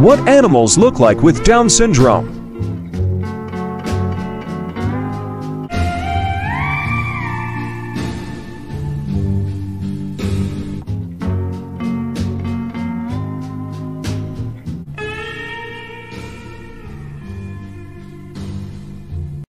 What animals look like with Down syndrome?